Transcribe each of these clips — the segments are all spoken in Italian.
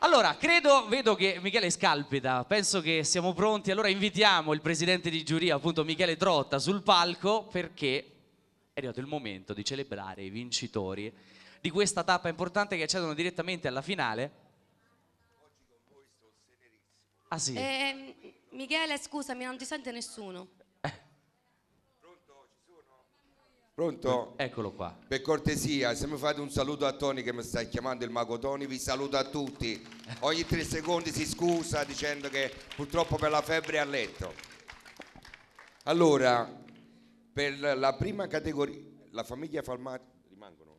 Allora, credo, vedo che Michele scalpita, penso che siamo pronti, allora invitiamo il presidente di giuria, appunto Michele Trotta, sul palco perché è arrivato il momento di celebrare i vincitori di questa tappa importante che accedono direttamente alla finale. Ah sì, Eh, Michele, scusami, non ti sente nessuno. Pronto? eccolo qua. Per cortesia, se mi fate un saluto a Tony che mi sta chiamando il mago Tony, vi saluto a tutti. Ogni tre secondi si scusa dicendo che purtroppo per la febbre è a letto. Allora, per la prima categoria, la famiglia Falmati, rimangono?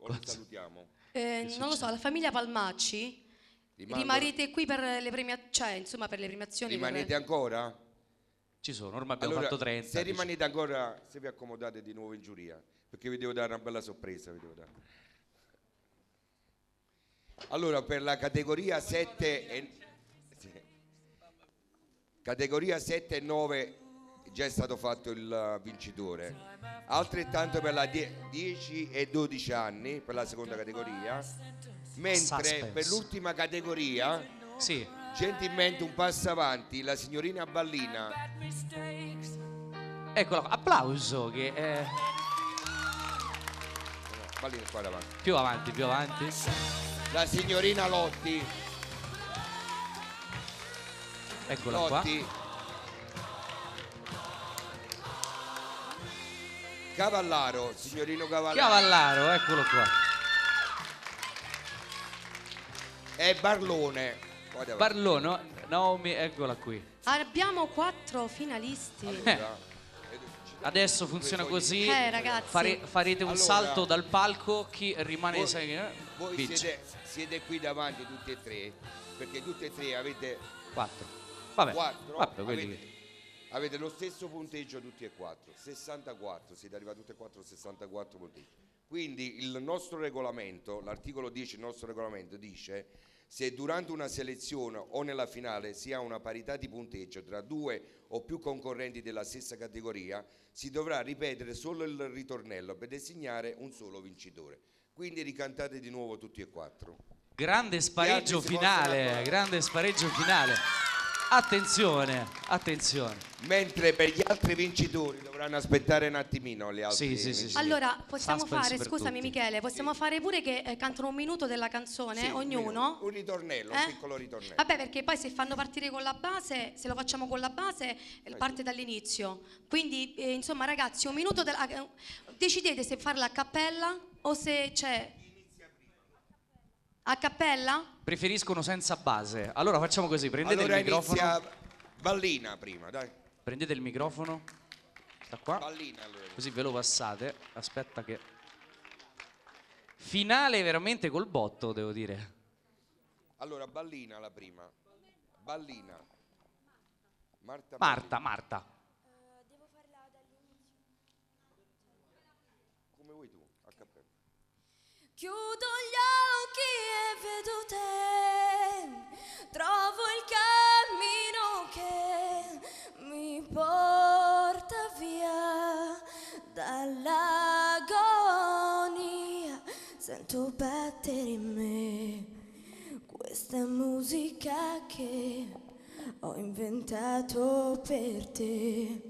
O li salutiamo? Eh, non lo so, la famiglia Palmacci Rimangono- rimarrete qui per le premiazioni, cioè, insomma, per le premiazioni. per- Rimanete ancora? Ci sono, ormai abbiamo Allora, fatto 30. se rimanete ancora, se vi accomodate di nuovo in giuria, perché vi devo dare una bella sorpresa. vi devo dare. Allora, per la categoria 7 e, sì. categoria 7 e 9 già è stato fatto il vincitore. Altrettanto per la die- 10 e 12 anni, per la seconda categoria. Mentre Suspense. per l'ultima categoria, Sì, gentilmente un passo avanti, la signorina Ballina eccola qua. Applauso che è Ballina qua davanti. più avanti, più avanti. La signorina Lotti, Eccola qua. Lotti. Cavallaro, signorino Cavallaro. Cavallaro, eccolo qua. e Barlone. Davanti. Barlono, Naomi, eccola qui. Abbiamo quattro finalisti. Allora, Adesso funziona così. Eh, ragazzi. Fare- farete un Allora- salto dal palco. Chi rimane voi, sai, eh, voi siete, siete qui davanti tutti e tre, perché tutti e tre avete, Quattro. Vabbè, quattro, vabbè avete, avete lo stesso punteggio tutti e quattro, 64, siete arrivati tutti e quattro a 64 punteggi. Quindi il nostro regolamento, l'articolo 10 del nostro regolamento dice se durante una selezione o nella finale si ha una parità di punteggio tra due o più concorrenti della stessa categoria, si dovrà ripetere solo il ritornello per designare un solo vincitore. Quindi ricantate di nuovo tutti e quattro. Grande spareggio finale, grande spareggio finale. Attenzione, attenzione. Mentre per gli altri vincitori dovranno aspettare un attimino gli altri. Sì, sì, sì, sì. Allora, possiamo Suspense fare, per scusami tutti. Michele, possiamo fare pure che eh, cantano un minuto della canzone, Sì, un ognuno? Un ritornello, Eh? un piccolo ritornello. Vabbè, perché poi se fanno partire con la base, se lo facciamo con la base, eh, parte dall'inizio. Quindi, eh, insomma, ragazzi, un minuto della- eh, decidete se farla a cappella o se c'è a cappella? Preferiscono senza base. Allora facciamo così, prendete allora il microfono. inizia Ballina prima, dai. Prendete il microfono. Da qua. Ballina allora. Così ve lo passate. Aspetta che Finale veramente col botto, devo dire. Allora, Ballina la prima. Ballina. Marta. Marta, Marta. Ballina. Come vuoi tu, a cappella. Chiudo gli occhi Sento battere in me questa musica che ho inventato per te.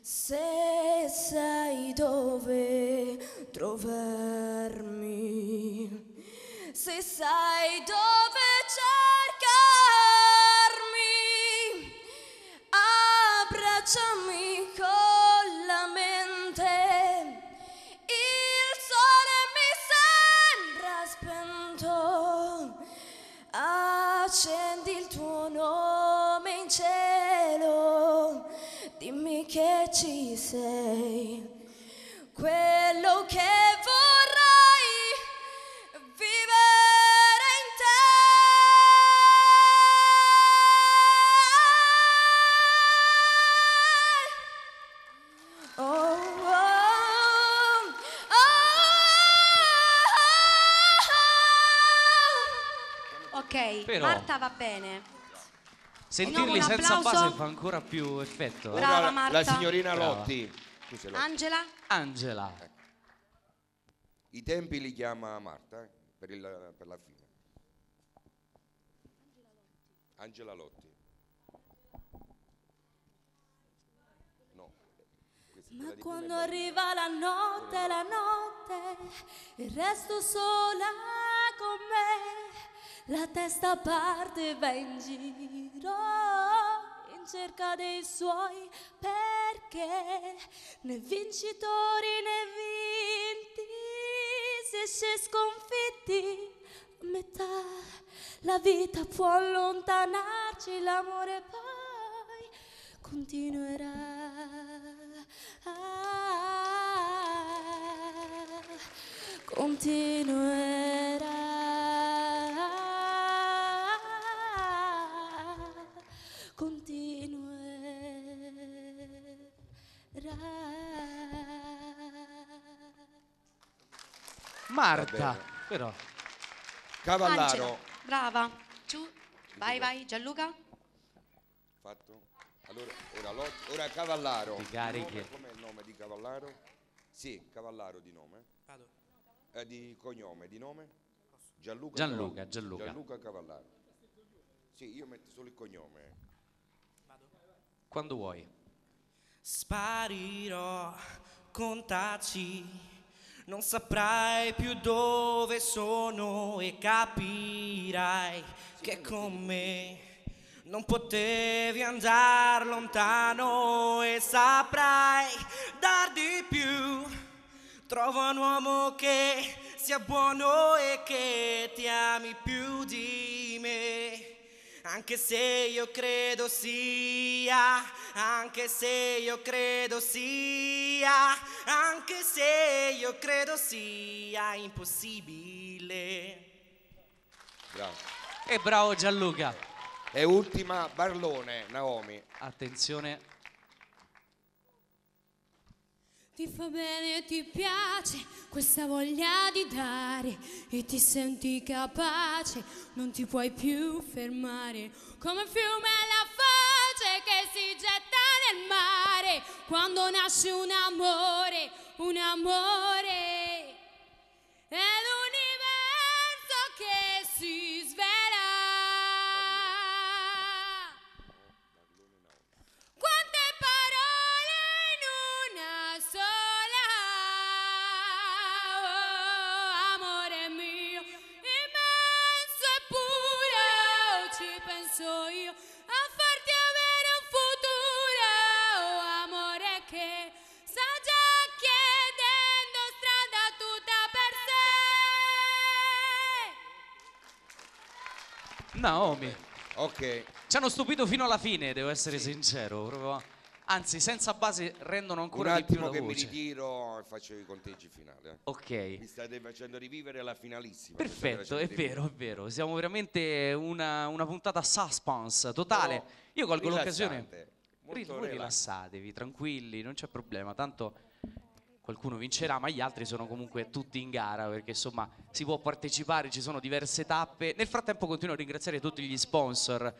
Se sai dove trovarmi, se sai dove ci sei, quello che vorrei vivere in te. Oh, oh, oh, oh. Ok, Però- Marta va bene. Sentirli un senza applauso. base fa ancora più effetto. Brava, Marta. La signorina Brava. Lotti. Lotti. Angela? Angela. I tempi li chiama Marta eh, per, il- per la fine. Angela Lotti. No. Ma quando arriva la notte, la notte, e resto sola con me, la testa parte e va in giro in cerca dei suoi perché né vincitori né vinti si esce sconfitti a metà la vita può allontanarci l'amore poi continuerà. Continuerà Marta, però. Cavallaro. Angela, brava. Giù. Vai, vai, Gianluca. Fatto? Allora, ora, ora Cavallaro. Ti carichi. Com'è il nome di Cavallaro? Sì, Cavallaro di nome. Eh, di cognome, di nome? Gianluca. Gianluca, Gianluca. Gianluca Cavallaro. Sì, io metto solo il cognome. Quando vuoi. Sparirò con taci, non saprai più dove sono e capirai che con me non potevi andare lontano e saprai dar di più. Trova un uomo che sia buono e che ti ami più di me. Anche se io credo sia, anche se io credo sia, anche se io credo sia impossibile. Bravo. E bravo Gianluca. E ultima, Barlone, Naomi. Attenzione. Ti fa bene, ti piace questa voglia di dare e ti senti capace, non ti puoi più fermare. Come un fiume alla foce che si getta nel mare quando nasce un amore, un amore. È l'universo ci penso io a farti avere un futuro, oh, amore che sta già chiedendo strada tutta per sé. Naomi. Ok. Ci hanno stupito fino alla fine, devo essere sincero. proprio- Anzi, senza base rendono Un ancora di più attimo la che mi voce. ritiro e faccio i conteggi finali. eh. Ok. Mi state facendo rivivere la finalissima. mi state Perfetto, è facendo rivivere. vero, è vero. Siamo veramente una, una puntata suspense totale. Però Io colgo l'occasione. rilassante, molto Ri- voi relax. rilassatevi, tranquilli, non c'è problema. Tanto qualcuno vincerà, ma gli altri sono comunque tutti in gara perché insomma si può partecipare, ci sono diverse tappe. Nel frattempo continuo a ringraziare tutti gli sponsor